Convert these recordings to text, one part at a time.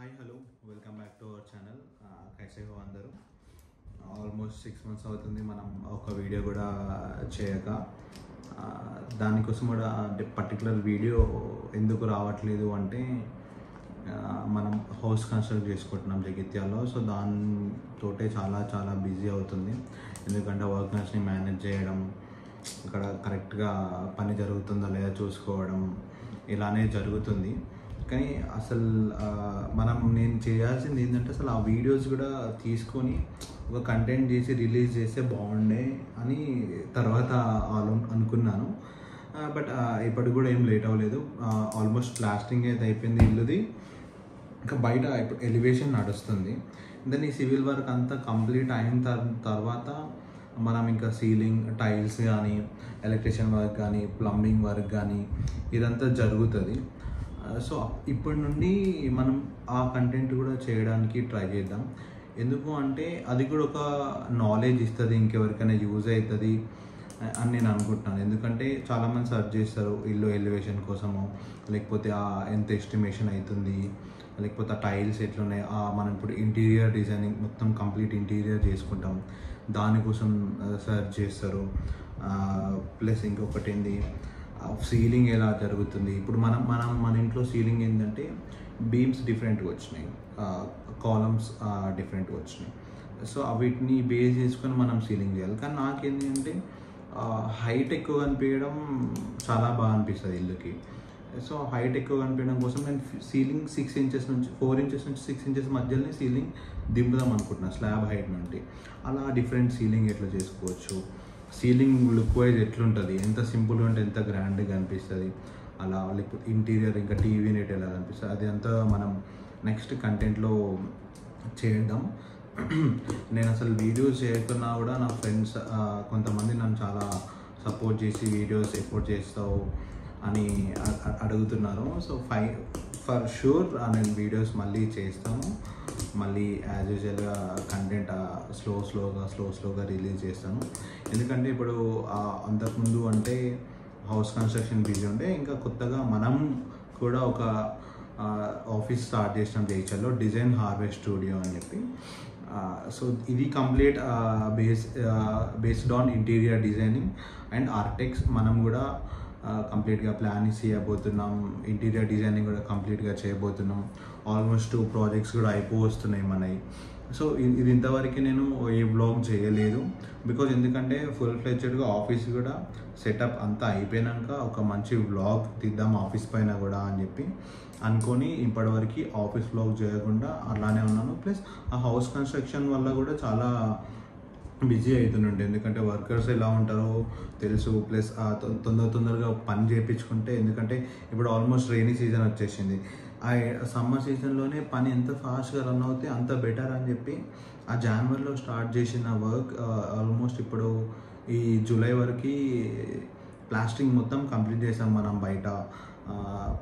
Hi hello welcome back to our channel కైసేహో అందరూ. Almost six months అవుతుంది మనం ఒక వీడియో కూడా చేయక. దానికోసం కూడా అంటే పర్టికులర్ వీడియో ఎందుకు రావట్లేదు అంటే మనం హౌస్ కన్స్ట్రక్ట్ చేసుకుంటున్నాం జగిత్యాల్లో. సో దానితోటే చాలా చాలా బిజీ అవుతుంది. ఎందుకంటే వర్కర్స్ని మేనేజ్ చేయడం ఇక్కడ కరెక్ట్గా పని జరుగుతుందా లేదా చూసుకోవడం ఇలానే జరుగుతుంది. కానీ అసలు మనం నేను చేయాల్సింది ఏంటంటే అసలు ఆ వీడియోస్ కూడా తీసుకొని ఒక కంటెంట్ చేసి రిలీజ్ చేస్తే బాగుండే అని తర్వాత ఆలో అనుకున్నాను. బట్ ఇప్పటికి కూడా ఏం లేట్ అవ్వలేదు. ఆల్మోస్ట్ ప్లాస్టింగ్ అయితే అయిపోయింది ఇల్లుది. ఇంకా బయట ఇప్పుడు ఎలివేషన్ నడుస్తుంది. దెన్ ఈ సివిల్ వర్క్ అంతా కంప్లీట్ అయిన తర్వాత మనం ఇంకా సీలింగ్ టైల్స్ కానీ ఎలక్ట్రిషియన్ వర్క్ కానీ ప్లంబింగ్ వర్క్ కానీ ఇదంతా జరుగుతుంది. Uh, సో ఇప్పటి నుండి మనం ఆ కంటెంట్ కూడా చేయడానికి ట్రై చేద్దాం. ఎందుకు అంటే అది కూడా ఒక నాలెడ్జ్ ఇస్తుంది ఇంకెవరికైనా యూజ్ అవుతుంది uh, అని నేను అనుకుంటున్నాను. ఎందుకంటే చాలామంది సర్చ్ చేస్తారు ఇల్లు ఎలివేషన్ కోసము లేకపోతే ఆ ఎంత ఎస్టిమేషన్ అవుతుంది లేకపోతే ఆ టైల్స్ ఎట్లున్నాయి ఆ మనం ఇప్పుడు ఇంటీరియర్ డిజైనింగ్ మొత్తం కంప్లీట్ ఇంటీరియర్ చేసుకుంటాం. దానికోసం uh, సర్చ్ చేస్తారు. ప్లస్ ఇంకొకటి ఏంది సీలింగ్ ఎలా జరుగుతుంది? ఇప్పుడు మనం మనం మన ఇంట్లో సీలింగ్ ఏంటంటే బీమ్స్ డిఫరెంట్గా వచ్చినాయి. కాలమ్స్ డిఫరెంట్గా వచ్చినాయి. సో వీటిని బేస్ చేసుకొని మనం సీలింగ్ చేయాలి. కానీ నాకేంటి అంటే హైట్ ఎక్కువ కనిపించడం చాలా బాగా అనిపిస్తుంది ఇల్లుకి. సో హైట్ ఎక్కువ కనిపించడం కోసం నేను సీలింగ్ సిక్స్ ఇంచెస్ నుంచి ఫోర్ ఇంచెస్ నుంచి సిక్స్ ఇంచెస్ మధ్యలోనే సీలింగ్ దింపుదాం అనుకుంటున్నాను స్లాబ్ హైట్ నుండి. అలా డిఫరెంట్ సీలింగ్ ఎట్లా చేసుకోవచ్చు? సీలింగ్ లుక్ వైజ్ ఎట్లుంటుంది? ఎంత సింపుల్గా ఉంటే ఎంత గ్రాండ్గా అనిపిస్తుంది అలా లేకపోతే ఇంటీరియర్ ఇంకా టీవీ నెట్ ఎలా అనిపిస్తుంది అది అంతా మనం నెక్స్ట్ కంటెంట్లో చేద్దాం. నేను అసలు వీడియోస్ చేయకున్నా కూడా నా ఫ్రెండ్స్ కొంతమంది నన్ను చాలా సపోర్ట్ చేసి వీడియోస్ ఎప్పుడు చేస్తావు అని అడుగుతున్నారు. సో ఫై ఫర్ షూర్ నేను వీడియోస్ మళ్ళీ చేస్తాను. మళ్ళీ యాజ్ యూజువల్గా కంటెంట్ స్లో స్లోగా స్లో స్లోగా రిలీజ్ చేస్తాను. ఎందుకంటే ఇప్పుడు అంతకుముందు అంటే హౌస్ కన్స్ట్రక్షన్ బిజీ ఉంటే ఇంకా కొత్తగా మనం కూడా ఒక ఆఫీస్ స్టార్ట్ చేసినాం జైచల్లో డిజైన్ హార్వెస్ట్ స్టూడియో అని చెప్పి. సో ఇది complete base based on interior designing and Artex మనం కూడా కంప్లీట్గా ప్లాన్ చేయబోతున్నాం. ఇంటీరియర్ డిజైనింగ్ కూడా కంప్లీట్గా చేయబోతున్నాం. ఆల్మోస్ట్ టూ ప్రాజెక్ట్స్ కూడా అయిపోతున్నాయి మనవి సో ఇది ఇంతవరకు నేను ఏ బ్లాగ్ చేయలేదు. బికాజ్ ఎందుకంటే ఫుల్ ఫ్లెడ్జెడ్గా ఆఫీస్ కూడా సెటప్ అంతా అయిపోయాక ఒక మంచి వ్లాగ్ తీద్దాం ఆఫీస్ పైన కూడా అని చెప్పి అనుకొని ఇప్పటివరకు ఆఫీస్ వ్లాగ్ చేయకుండా అలానే ఉన్నాను. ప్లస్ ఆ హౌస్ కన్స్ట్రక్షన్ వల్ల కూడా చాలా బిజీ అవుతుండే ఎందుకంటే వర్కర్స్ ఎలా ఉంటారో తెలుసు. ప్లస్ ఆ తొందర తొందరగా పని చేయించుకుంటే ఎందుకంటే ఇప్పుడు ఆల్మోస్ట్ రెయినీ సీజన్ వచ్చేసింది. ఆ సమ్మర్ సీజన్లోనే పని ఎంత ఫాస్ట్గా రన్ అవుతే అంత బెటర్ అని చెప్పి ఆ జనవరిలో స్టార్ట్ చేసిన వర్క్ ఆల్మోస్ట్ ఇప్పుడు ఈ జూలై వరకు ప్లాస్టింగ్ మొత్తం కంప్లీట్ చేసాం మనం బయట.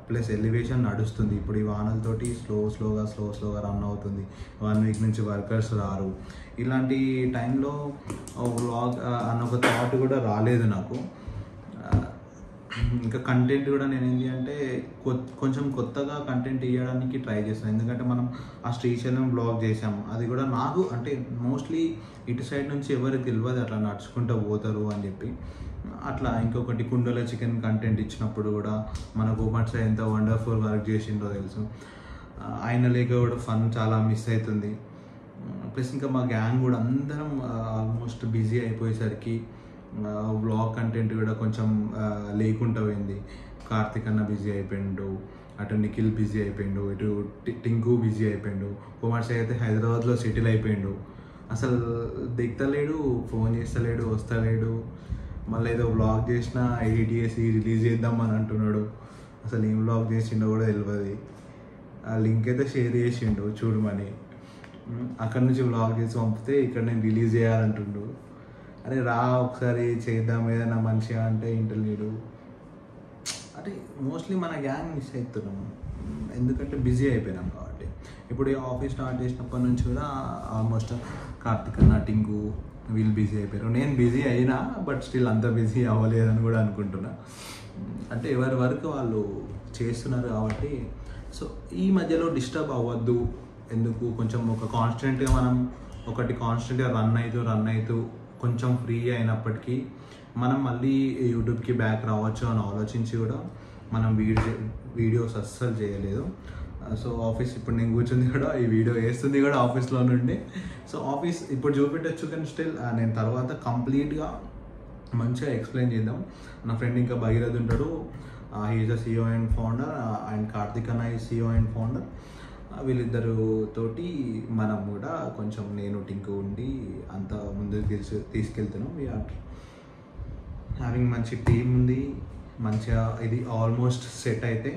ప్లస్ ఎలివేషన్ నడుస్తుంది. ఇప్పుడు ఈ వానలతోటి స్లో స్లోగా స్లో స్లోగా రన్ అవుతుంది. వన్ వీక్ నుంచి వర్కర్స్ రారు. ఇలాంటి టైంలో వ్లాగ్ అన్న ఒక థాట్ కూడా రాలేదు నాకు. ఇంకా కంటెంట్ కూడా నేను ఏంటి అంటే కొ- కొంచెం కొత్తగా కంటెంట్ ఇవ్వడానికి ట్రై చేస్తాను. ఎందుకంటే మనం ఆ శ్రీశైలం బ్లాగ్ చేసాం అది కూడా నాకు అంటే మోస్ట్లీ ఇటు సైడ్ నుంచి ఎవరికి తెలియదు అట్లా నడుచుకుంటూ పోతారు అని చెప్పి. అట్లా ఇంకొకటి కుండల చికెన్ కంటెంట్ ఇచ్చినప్పుడు కూడా మన గోమట్స్ ఎంత వండర్ఫుల్ వర్క్ చేసిండో తెలుసు. ఆయన లేక కూడా ఫన్ చాలా మిస్ అవుతుంది ప్లస్ ఇంకా మా గ్యాంగ్ కూడా అందరం ఆల్మోస్ట్ బిజీ అయిపోయేసరికి వ్లాగ్ కంటెంట్ కూడా కొంచెం లేకుండా పోయింది. కార్తిక్ అన్న బిజీ అయిపోయిండు అటు నిఖిల్ బిజీ అయిపోయిండు ఇటు టింకు బిజీ అయిపోయిండు కుమార్ సాయి అయితే హైదరాబాద్లో సెటిల్ అయిపోయిండు. అసలు దిగుతలేడు ఫోన్ చేస్తలేడు వస్తలేడు. మళ్ళీ ఏదో వ్లాగ్ చేసినా ఎడిట్ చేసి రిలీజ్ చేద్దాం అని అంటున్నాడు. అసలు ఏం వ్లాగ్ చేసిండో కూడా తెలియదు ఆ లింక్ అయితే షేర్ చేసిండు చూడమని అక్కడ నుంచి వ్లాగ్ చేసి పంపితే ఇక్కడ నేను రిలీజ్ చేయాలంటుండు. అరే రా ఒకసారి చేద్దాం ఏదైనా మంచిగా అంటే ఇంటర్లీడు అంటే మోస్ట్లీ మన గ్యాంగ్ మిస్ అవుతున్నాము ఎందుకంటే బిజీ అయిపోయినాం కాబట్టి. ఇప్పుడు ఈ ఆఫీస్ స్టార్ట్ చేసినప్పటి నుంచి కూడా ఆల్మోస్ట్ కార్తిక్ అన్న టింగు వీళ్ళు బిజీ అయిపోయారు. నేను బిజీ అయినా బట్ స్టిల్ అంత బిజీ అవ్వలేదని కూడా అనుకుంటున్నా. అంటే ఎవరి వరకు వాళ్ళు చేస్తున్నారు కాబట్టి. సో ఈ మధ్యలో డిస్టర్బ్ అవ్వద్దు. ఎందుకు? కొంచెం ఒక కాన్స్టెంట్గా మనం ఒకటి కాన్స్టెంట్గా రన్ అవుతూ రన్ అవుతూ కొంచెం ఫ్రీ అయినప్పటికీ మనం మళ్ళీ యూట్యూబ్కి బ్యాక్ రావచ్చు అని ఆలోచించి కూడా మనం వీడియో వీడియోస్ అస్సలు చేయలేదు. సో ఆఫీస్ ఇప్పుడు నేను కూర్చుంది కూడా ఈ వీడియో వేస్తుంది కూడా ఆఫీస్లో నుండి. సో ఆఫీస్ ఇప్పుడు చూపెట్టచ్చు కానీ స్టిల్ నేను తర్వాత కంప్లీట్గా మంచిగా ఎక్స్ప్లెయిన్ చేద్దాం. నా ఫ్రెండ్ ఇంకా భగీరథ్ ఉంటాడు he is a CEO and founder and Karthik అన్న ఈ సిఓ అండ్ ఫౌండర్ వీళ్ళిద్దరు తోటి మనం కూడా కొంచెం నేను టింకు ఉండి అంత ముందుకు తీసు తీసుకెళ్తున్నాం. వీఆర్ హ్యావింగ్ మంచి టీం ఉంది. మంచిగా ఇది ఆల్మోస్ట్ సెట్ అయితే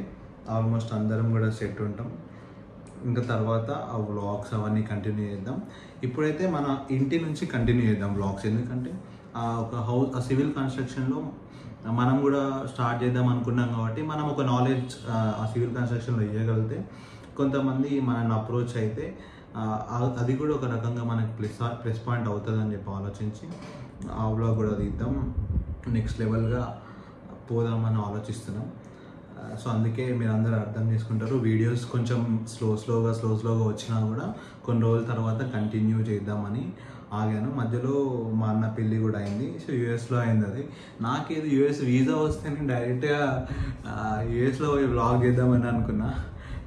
ఆల్మోస్ట్ అందరం కూడా సెట్ ఉంటాం. ఇంకా తర్వాత ఆ వ్లాగ్స్ అవన్నీ కంటిన్యూ చేద్దాం. ఇప్పుడైతే మన ఇంటి నుంచి కంటిన్యూ చేద్దాం వ్లాగ్స్ ఎందుకంటే ఆ ఒక హౌస్ ఆ సివిల్ కన్స్ట్రక్షన్లో మనం కూడా స్టార్ట్ చేద్దాం అనుకున్నాం కాబట్టి మనం ఒక నాలెడ్జ్ ఆ సివిల్ కన్స్ట్రక్షన్లో ఇవ్వగలిగితే కొంతమంది మనల్ని అప్రోచ్ అయితే అది కూడా ఒక రకంగా మనకి ప్లస్ ప్లస్ పాయింట్ అవుతుందని చెప్పి ఆలోచించి ఆ వ్లాగ్ కూడా తీద్దాం. నెక్స్ట్ లెవెల్గా పోదామని ఆలోచిస్తున్నాం. సో అందుకే మీరు అందరూ అర్థం చేసుకుంటారు. వీడియోస్ కొంచెం స్లో స్లోగా స్లో స్లోగా వచ్చినా కూడా కొన్ని రోజుల తర్వాత కంటిన్యూ చేద్దామని ఆగాను. మధ్యలో మా అన్న పెళ్ళి కూడా అయింది. సో యూఎస్లో అయింది అది. నాకేది యూఎస్ వీసా వస్తే నేను డైరెక్ట్గా యూఎస్లో పోయి వ్లాగ్ చేద్దామని అనుకున్నా.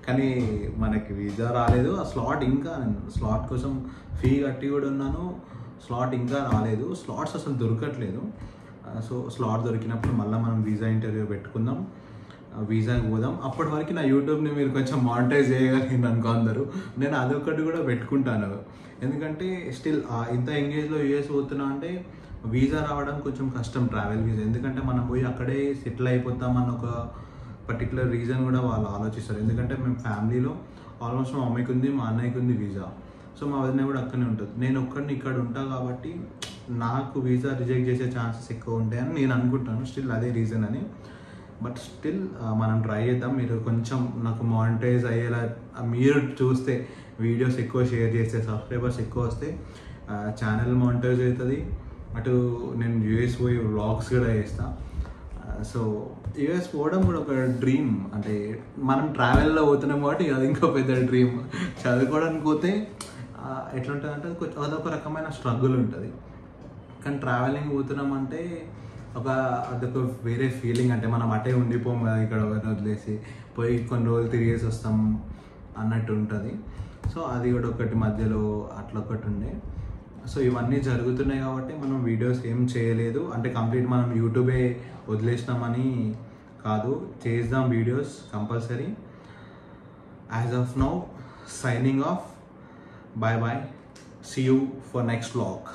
కానీ మనకి వీసా రాలేదు. ఆ స్లాట్ ఇంకా స్లాట్ కోసం ఫీ కట్టి కూడా ఉన్నాను. స్లాట్ ఇంకా రాలేదు. స్లాట్స్ అసలు దొరకట్లేదు. సో స్లాట్ దొరికినప్పుడు మళ్ళీ మనం వీసా ఇంటర్వ్యూ పెట్టుకుందాం. వీసాకి పోదాం. అప్పటి వరకు నా యూట్యూబ్ని మీరు కొంచెం మానిటైజ్ చేయగలిగింది అనుకో అందరూ. నేను అదొకటి కూడా పెట్టుకుంటాను. ఎందుకంటే స్టిల్ ఇంత ఎంగేజ్లో యూఎస్ పోతున్నా అంటే వీసా రావడం కొంచెం కష్టం ట్రావెల్ వీసా ఎందుకంటే మనం పోయి అక్కడే సెటిల్ అయిపోతామన్న ఒక పర్టికులర్ రీజన్ కూడా వాళ్ళు ఆలోచిస్తారు. ఎందుకంటే మేము ఫ్యామిలీలో ఆల్మోస్ట్ మా అమ్మాయికి ఉంది మా అన్నయ్యకి ఉంది వీసా సో మా వదిన కూడా అక్కడనే ఉంటుంది. నేను ఒక్కడిని ఇక్కడ ఉంటా కాబట్టి నాకు వీసా రిజెక్ట్ చేసే ఛాన్సెస్ ఎక్కువ ఉంటాయని నేను అనుకుంటాను. స్టిల్ అదే రీజన్ అని. బట్ స్టిల్ మనం ట్రై చేద్దాం. మీరు కొంచెం నాకు మానిటైజ్ అయ్యేలా మీరు చూస్తే వీడియోస్ ఎక్కువ షేర్ చేస్తే సబ్స్క్రైబర్స్ ఎక్కువ వస్తే ఛానల్ మానిటైజ్ అవుతుంది. అటు నేను యూఎస్ పోయి వ్లాగ్స్ కూడా చేస్తాను సో యుఎస్ పోవడం కూడా ఒక డ్రీమ్ అంటే మనం ట్రావెల్లో పోతున్నాం కాబట్టి అది ఇంకో పెద్ద డ్రీమ్ చదువుకోవడానికి పోతే ఆ, ఎట్లుంటుంది అంటే కొంచెం అదొక రకమైన స్ట్రగుల్ ఉంటుంది. కానీ ట్రావెలింగ్ పోతున్నాం అంటే ఒక అదొక వేరే ఫీలింగ్ అంటే మనం అటే ఉండిపోం కదా ఇక్కడ ఎవరిని వదిలేసి. పోయి కొన్ని రోజులు తిరిగేసి వస్తాం అన్నట్టు ఉంటుంది. సో అది కూడా ఒకటి మధ్యలో అట్లా ఒకటి ఉండే. సో ఇవన్నీ జరుగుతున్నాయి కాబట్టి మనం వీడియోస్ ఏం చేయలేదు. అంటే కంప్లీట్ మనం యూట్యూబే వదిలేసినామని కాదు. చేద్దాం videos compulsory. As of now signing off bye bye see you for next vlog